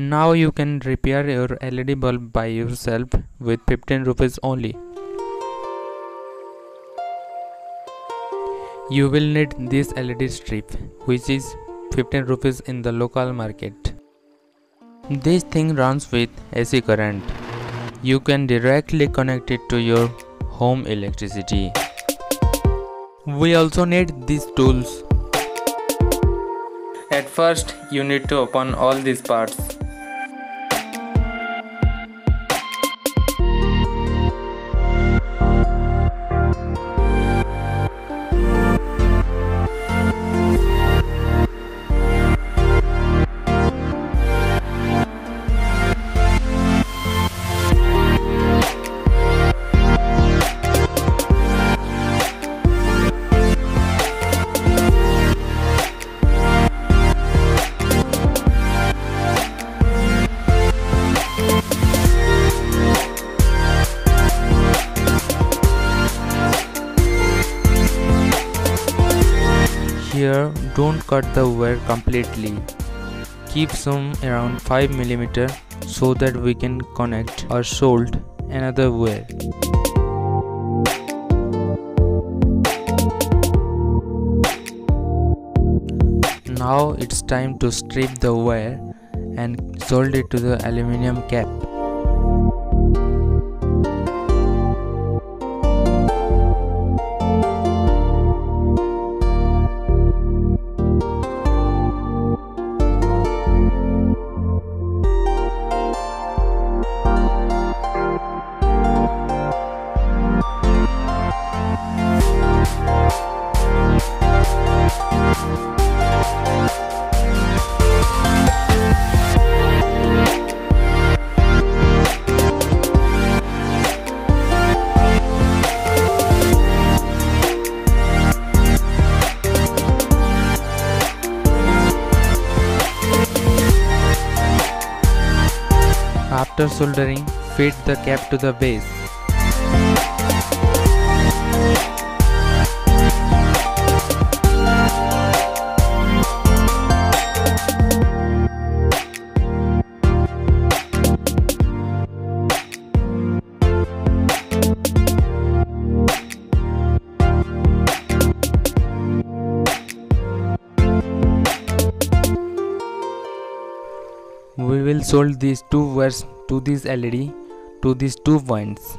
Now you can repair your LED bulb by yourself with 15 rupees only. You will need this LED strip which is 15 rupees in the local market. This thing runs with AC current. You can directly connect it to your home electricity. We also need these tools. At first you need to open all these parts. Here don't cut the wire completely. Keep some around 5 mm so that we can connect or solder another wire. Now it's time to strip the wire and solder it to the aluminium cap. After soldering, fit the cap to the base. We will solder these two wires to this LED to these two points.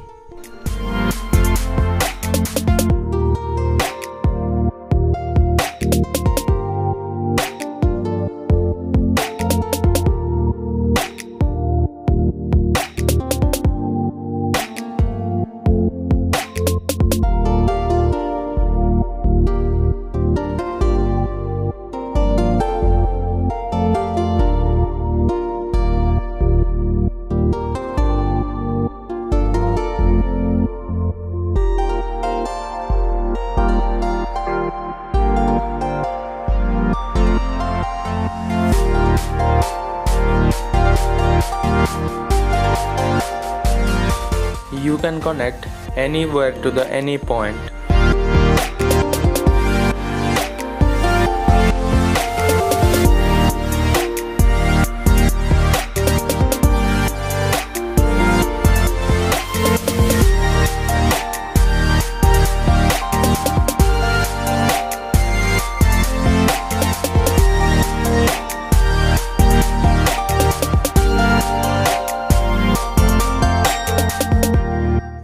You can connect anywhere to the any point.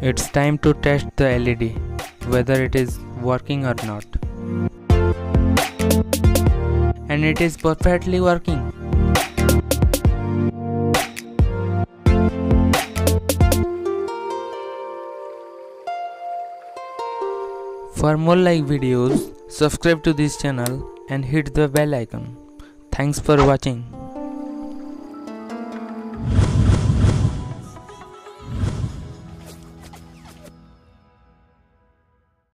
It's time to test the LED whether it is working or not. And it is perfectly working. For more like videos, subscribe to this channel and hit the bell icon. Thanks for watching.